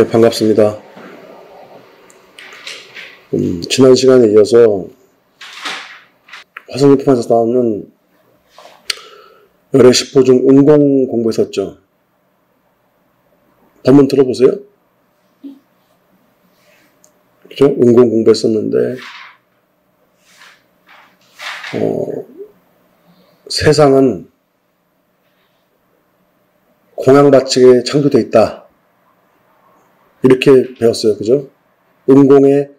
네, 반갑습니다. 음, 지난 시간에 이어서 화성유품에서 나오는 열의 10호 중 운공 공부했었죠. 한번 들어보세요. 그죠? 운공 공부했었는데, 어, 세상은 공양바치에 창조되어 있다. 이렇게 배웠어요. 그죠? 은공의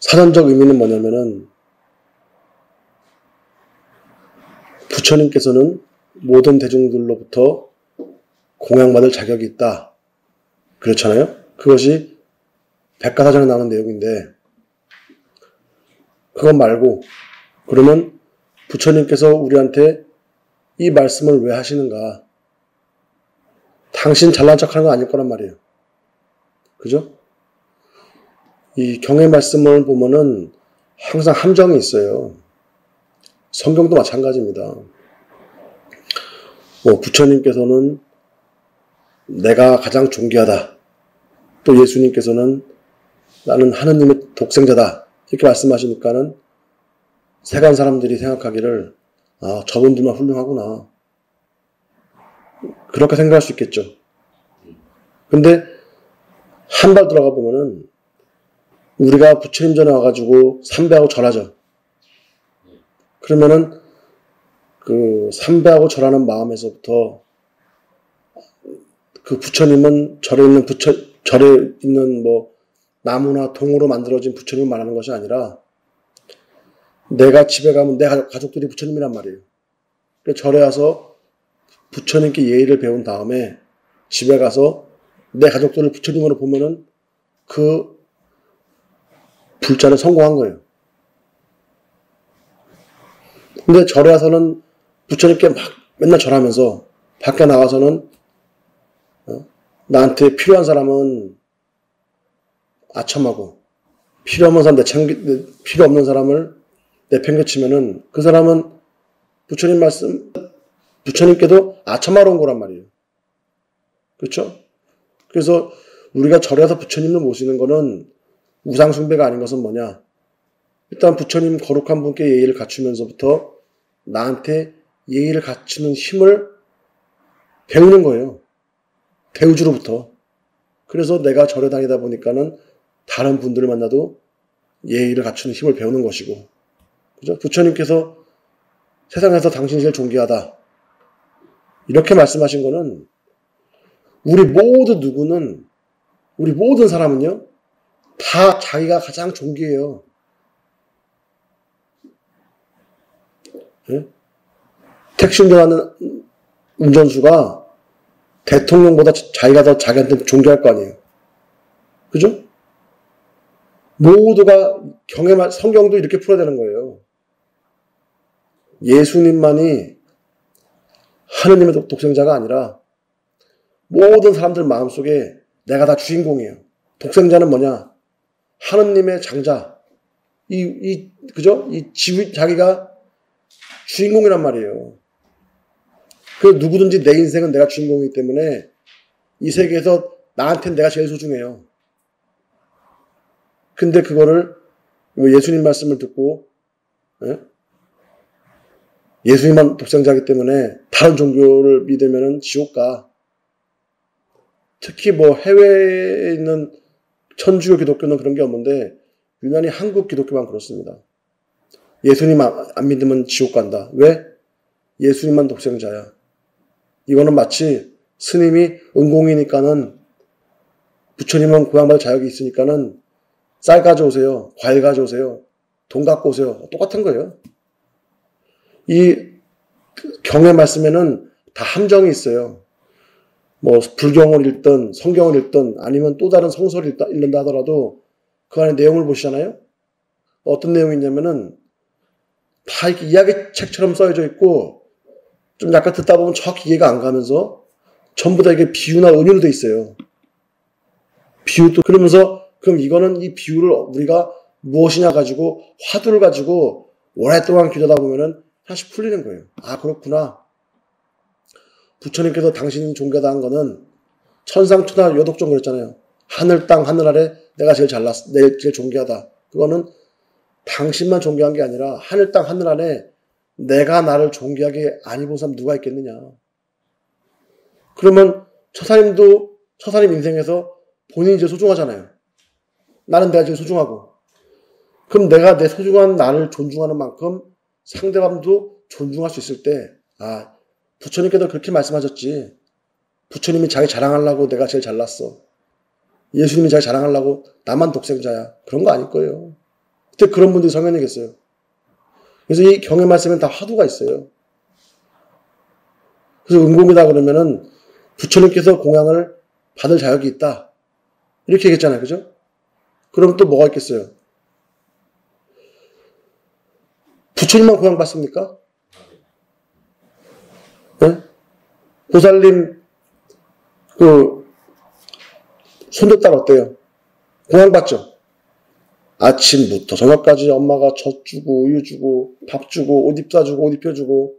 사전적 의미는 뭐냐면은 부처님께서는 모든 대중들로부터 공양받을 자격이 있다. 그렇잖아요? 그것이 백과사전에 나오는 내용인데 그것 말고 그러면 부처님께서 우리한테 이 말씀을 왜 하시는가? 당신 잘난 척 하는 거 아닐 거란 말이에요. 그죠? 이 경의 말씀을 보면은 항상 함정이 있어요. 성경도 마찬가지입니다. 뭐 부처님께서는 내가 가장 존귀하다. 또 예수님께서는 나는 하느님의 독생자다. 이렇게 말씀하시니까는 세간 사람들이 생각하기를 아 저분들만 훌륭하구나. 그렇게 생각할 수 있겠죠. 근데 한 발 들어가 보면은 우리가 부처님 전에 와가지고 삼배하고 절하죠. 그러면은 그 삼배하고 절하는 마음에서부터 그 부처님은 절에 있는 부처 절에 있는 뭐 나무나 동으로 만들어진 부처님을 말하는 것이 아니라 내가 집에 가면 내 가족들이 부처님이란 말이에요. 절에 와서 부처님께 예의를 배운 다음에 집에 가서 내 가족들을 부처님으로 보면은 그 불자는 성공한 거예요. 근데 절에 와서는 부처님께 막 맨날 절하면서 밖에 나가서는 어? 나한테 필요한 사람은 아첨하고 필요 없는 사람 내챙 필요 없는 사람을 내팽개치면은 그 사람은 부처님 말씀 부처님께도 아첨하러 온 거란 말이에요. 그렇죠? 그래서 우리가 절에서 부처님을 모시는 것은 우상숭배가 아닌 것은 뭐냐? 일단 부처님 거룩한 분께 예의를 갖추면서부터 나한테 예의를 갖추는 힘을 배우는 거예요. 대우주로부터. 그래서 내가 절에 다니다 보니까는 다른 분들을 만나도 예의를 갖추는 힘을 배우는 것이고. 그죠? 부처님께서 세상에서 당신이 제일 존귀하다. 이렇게 말씀하신 거는 우리 모두 누구는 우리 모든 사람은요 다 자기가 가장 존귀해요. 네? 택시 운전하는 운전수가 대통령보다 자기가 더 자기한테 존귀할 거 아니에요. 그죠? 모두가 경외만 성경도 이렇게 풀어야 되는 거예요. 예수님만이 하느님의 독생자가 아니라 모든 사람들 마음속에 내가 다 주인공이에요. 독생자는 뭐냐? 하느님의 장자. 이, 이, 그죠? 이 지, 자기가 주인공이란 말이에요. 그 누구든지 내 인생은 내가 주인공이기 때문에 이 세계에서 나한테는 내가 제일 소중해요. 근데 그거를 예수님 말씀을 듣고 예? 예수님만 독생자이기 때문에 다른 종교를 믿으면 지옥 가. 특히 뭐 해외에 있는 천주교 기독교는 그런 게 없는데 유난히 한국 기독교만 그렇습니다. 예수님 안 믿으면 지옥 간다. 왜? 예수님만 독생자야. 이거는 마치 스님이 은공이니까는 부처님은 고향마다 자격이 있으니까는 쌀 가져오세요. 과일 가져오세요. 돈 갖고 오세요. 똑같은 거예요. 이 경의 말씀에는 다 함정이 있어요. 뭐 불경을 읽든 성경을 읽든 아니면 또 다른 성서를 읽는다 하더라도 그 안에 내용을 보시잖아요. 어떤 내용이 있냐면은 다 이렇게 이야기 책처럼 써져 있고 좀 약간 듣다 보면 정확히 이해가 안 가면서 전부 다 이게 비유나 은유로 돼 있어요. 비유도 그러면서 그럼 이거는 이 비유를 우리가 무엇이냐 가지고 화두를 가지고 오랫동안 기도하다 보면은 다시 풀리는 거예요. 아 그렇구나. 부처님께서 당신이 존귀하다 한 거는 천상천하 여독종 그랬잖아요. 하늘 땅 하늘 아래 내가 제일 잘났 내 제일 존귀하다. 그거는 당신만 존귀한 게 아니라 하늘 땅 하늘 안에 내가 나를 존귀하게 아니 본 사람 누가 있겠느냐. 그러면 처사님도 처사님 인생에서 본인이 제일 소중하잖아요. 나는 내가 제일 소중하고. 그럼 내가 내 소중한 나를 존중하는 만큼 상대방도 존중할 수 있을 때, 아, 부처님께도 그렇게 말씀하셨지. 부처님이 자기 자랑하려고 내가 제일 잘났어. 예수님이 자기 자랑하려고 나만 독생자야. 그런 거 아닐 거예요. 근데 그런 분들이 성현이 계세요. 그래서 이 경의 말씀엔 다 화두가 있어요. 그래서 은공이다 그러면은 부처님께서 공양을 받을 자격이 있다. 이렇게 얘기했잖아요. 그죠? 그럼 또 뭐가 있겠어요? 부처님만 공양 받습니까? 네? 보살님, 그, 손녀딸 어때요? 공양 받죠? 아침부터 저녁까지 엄마가 젖 주고, 우유 주고, 밥 주고, 옷 입사주고, 옷 입혀주고,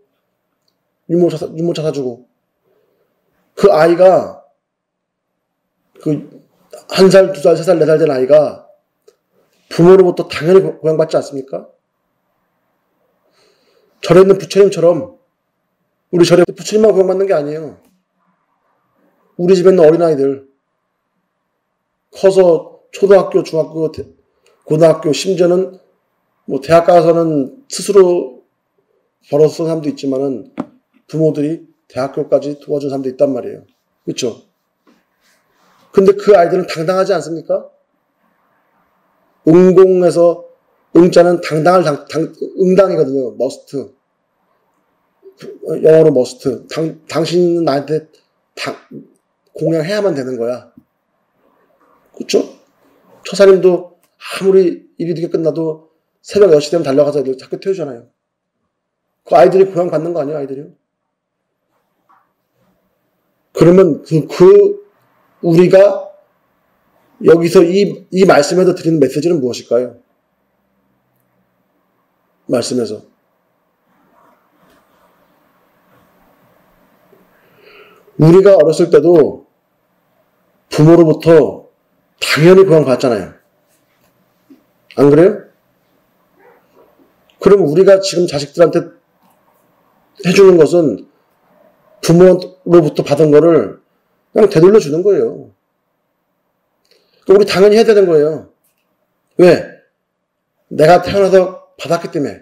유모차, 유모차 사주고. 그 아이가, 그, 한 살, 두 살, 세 살, 네 살 된 아이가 부모로부터 당연히 고양받지 않습니까? 절에 있는 부처님처럼 우리 절에 부처님만 고양받는 게 아니에요. 우리 집에 있는 어린아이들 커서 초등학교, 중학교, 고등학교, 심지어는 뭐 대학 가서는 스스로 벌어서 쓴 사람도 있지만은 부모들이 대학교까지 도와준 사람도 있단 말이에요. 그렇죠? 근데 그 아이들은 당당하지 않습니까? 응공에서 응자는 당당할 당, 당 응당이거든요. must. 영어로 must. 당, 당신은 나한테 당, 공양해야만 되는 거야. 그렇죠? 처사님도 아무리 일이 늦게 끝나도 새벽 6시 되면 달려가서 애들 자꾸 태우잖아요. 그 아이들이 고향 받는 거 아니에요, 아이들이요? 그러면 그, 그 우리가 여기서 이, 이 말씀에서 드리는 메시지는 무엇일까요? 말씀에서. 우리가 어렸을 때도 부모로부터 당연히 그건 받잖아요. 안 그래요? 그럼 우리가 지금 자식들한테 해주는 것은 부모로부터 받은 거를 그냥 되돌려 주는 거예요. 우리 당연히 해야 되는 거예요. 왜? 내가 태어나서 받았기 때문에.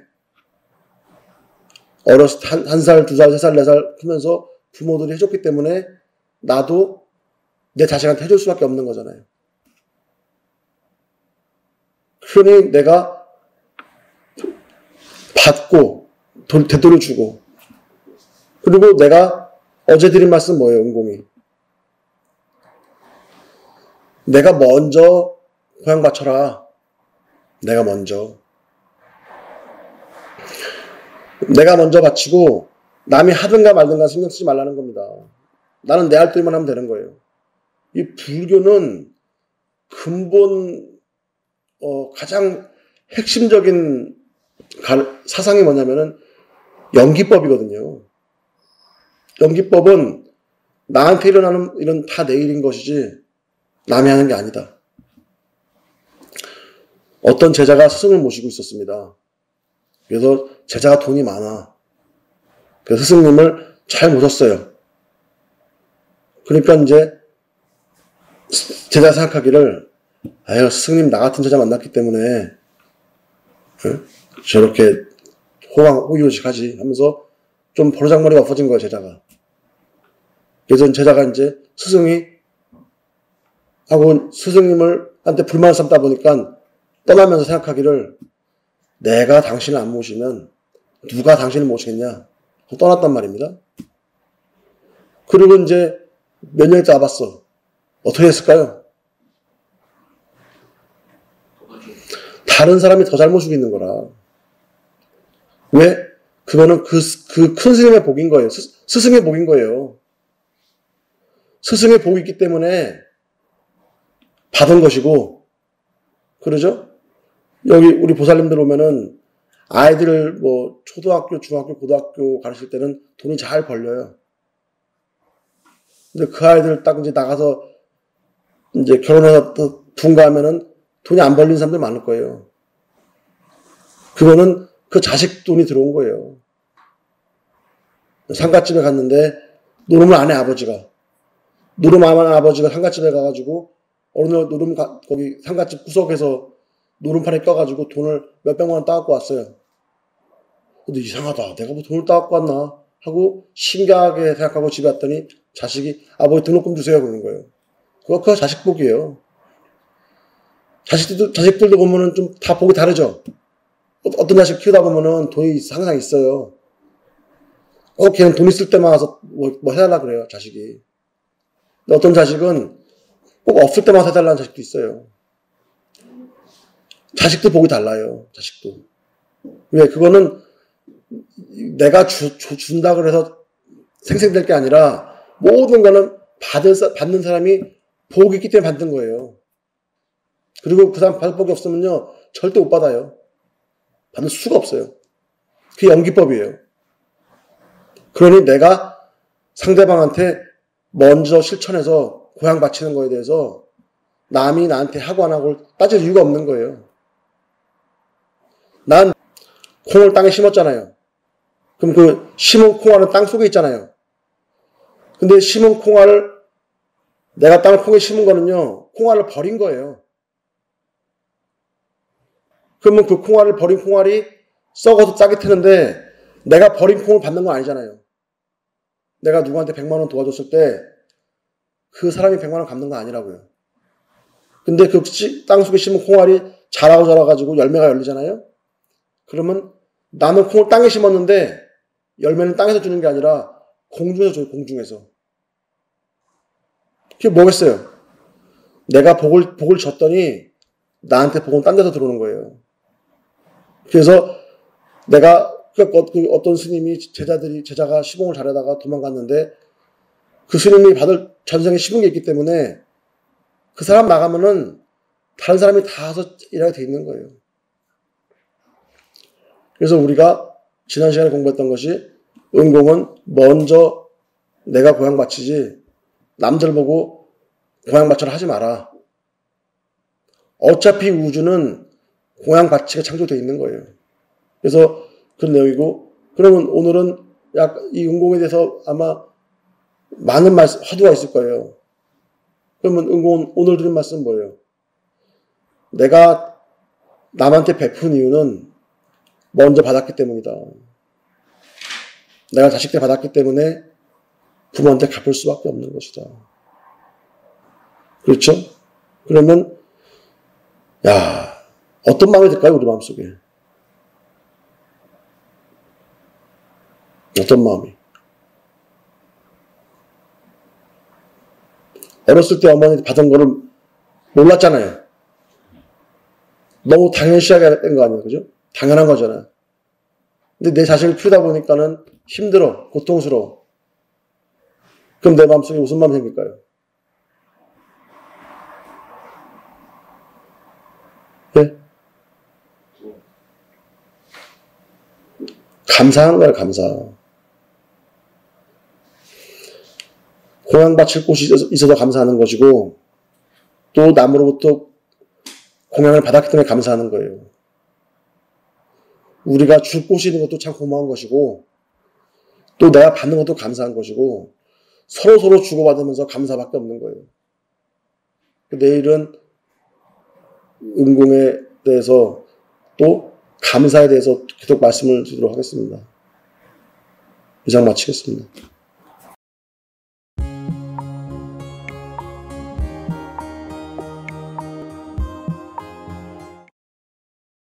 어렸을 때 한, 한 살, 두 살, 세 살, 네 살 크면서 부모들이 해줬기 때문에 나도 내 자식한테 해줄 수밖에 없는 거잖아요. 그러니 내가 받고 되돌려 주고 그리고 내가 어제 드린 말씀 뭐예요, 은공이? 내가 먼저 고향 바쳐라. 내가 먼저. 내가 먼저 바치고 남이 하든가 말든가 신경 쓰지 말라는 겁니다. 나는 내할 때만 하면 되는 거예요. 이 불교는 근본 어, 가장 핵심적인 사상이 뭐냐면은 연기법이거든요. 연기법은 나한테 일어나는 이런 다 내일인 것이지 남이 하는 게 아니다. 어떤 제자가 스승을 모시고 있었습니다. 그래서 제자가 돈이 많아. 그래서 스승님을 잘 모셨어요. 그러니까 이제 제자 생각하기를 아유 스승님 나 같은 제자 만났기 때문에 어? 저렇게 호황 호의호식하지 하면서 좀 버르장머리가 없어진 거야 제자가. 그래서 제자가 이제 스승이 하고 스승님을 한테 불만을 삼다 보니까 떠나면서 생각하기를 내가 당신을 안 모시면 누가 당신을 모시겠냐 떠났단 말입니다. 그리고 이제 몇 년이 와봤어. 어떻게 했을까요? 다른 사람이 더잘 모시고 있는 거라. 왜? 그거는 그, 그 큰 스님의 복인 거예요. 스, 스승의 복인 거예요. 스승의 복이 있기 때문에 받은 것이고, 그러죠? 여기 우리 보살님들 오면은 아이들 뭐 초등학교, 중학교, 고등학교 가르칠 때는 돈이 잘 벌려요. 근데 그 아이들 딱 이제 나가서 이제 결혼해서 둔가하면은 돈이 안 벌린 사람들 많을 거예요. 그거는 그 자식 돈이 들어온 거예요. 상가집에 갔는데 노름을 안 해 아버지가. 노름 안 하는 아버지가 상가집에 가가지고 어느 날 노름 가, 거기 상가집 구석에서 노름판에 껴가지고 돈을 몇백만 원 따갖고 왔어요. 근데 이상하다. 내가 뭐 돈을 따갖고 왔나? 하고 신기하게 생각하고 집에 왔더니 자식이 아버지 등록금 주세요 그러는 거예요. 그거 그 자식 복이에요. 자식들도 자식들도 보면은 좀 다 복이 다르죠. 어, 어떤 자식 키우다 보면은 돈이 항상 있어요. 어, 걔는 돈 있을 때만 와서 뭐, 뭐 해달라 그래요, 자식이. 어떤 자식은 꼭 없을 때만 해달라는 자식도 있어요. 자식들 복이 달라요, 자식도. 왜? 그거는 내가 주, 주, 준다 그래서 생생될 게 아니라 모든 거는 받을, 받는 사람이 복이 있기 때문에 받는 거예요. 그리고 그 사람 받을 복이 없으면요, 절대 못 받아요. 받을 수가 없어요. 그게 연기법이에요. 그러니 내가 상대방한테 먼저 실천해서 고향 바치는 거에 대해서 남이 나한테 하고 안 하고 따질 이유가 없는 거예요. 난 콩을 땅에 심었잖아요. 그럼 그 심은 콩알은 땅 속에 있잖아요. 근데 심은 콩알을 내가 땅을 콩에 심은 거는요, 콩알을 버린 거예요. 그러면 그 콩알을 버린 콩알이 썩어서 짜게 트는데 내가 버린 콩을 받는 건 아니잖아요. 내가 누구한테 100만 원 도와줬을 때 그 사람이 100만 원 갚는 건 아니라고요. 근데 그 땅 속에 심은 콩알이 자라고 자라가지고 열매가 열리잖아요. 그러면 나는 콩을 땅에 심었는데 열매는 땅에서 주는 게 아니라 공중에서 줘요, 공중에서. 그게 뭐겠어요? 내가 복을, 복을 줬더니 나한테 복은 딴 데서 들어오는 거예요. 그래서 내가 그, 그 어떤 스님이 제자들이 제자가 시봉을 잘하다가 도망갔는데 그 스님이 받을 전생에 시봉이 있기 때문에 그 사람 나가면은 다른 사람이 다 와서 일하게 돼 있는 거예요. 그래서 우리가 지난 시간에 공부했던 것이 은공은 먼저 내가 고향 바치지 남들 보고 고향 바쳐라 하지 마라. 어차피 우주는 고향 바치가 창조되어 있는 거예요. 그래서 그런 내용이고 그러면 오늘은 약 이 은공에 대해서 아마 많은 말씀, 화두가 있을 거예요. 그러면 은공은 오늘 들은 말씀 뭐예요? 내가 남한테 베푼 이유는 먼저 받았기 때문이다. 내가 자식 때 받았기 때문에 부모한테 갚을 수밖에 없는 것이다. 그렇죠? 그러면 야 어떤 마음이 들까요 우리 마음속에? 어떤 마음이? 어렸을 때 어머니 받은 거를 몰랐잖아요. 너무 당연시하게 했던 거 아니에요. 그죠? 당연한 거잖아요. 근데 내 자식을 키우다 보니까는 힘들어, 고통스러워. 그럼 내 마음속에 무슨 마음이 생길까요? 네? 감사한 거예요, 감사. 고향 바칠 곳이 있어서 감사하는 것이고, 또 남으로부터 공양을 받았기 때문에 감사하는 거예요. 우리가 줄 있는 것도 참 고마운 것이고, 또 내가 받는 것도 감사한 것이고, 서로 서로 주고받으면서 감사밖에 없는 거예요. 내일은 은공에 대해서 또 감사에 대해서 계속 말씀을 드리도록 하겠습니다. 이상 마치겠습니다.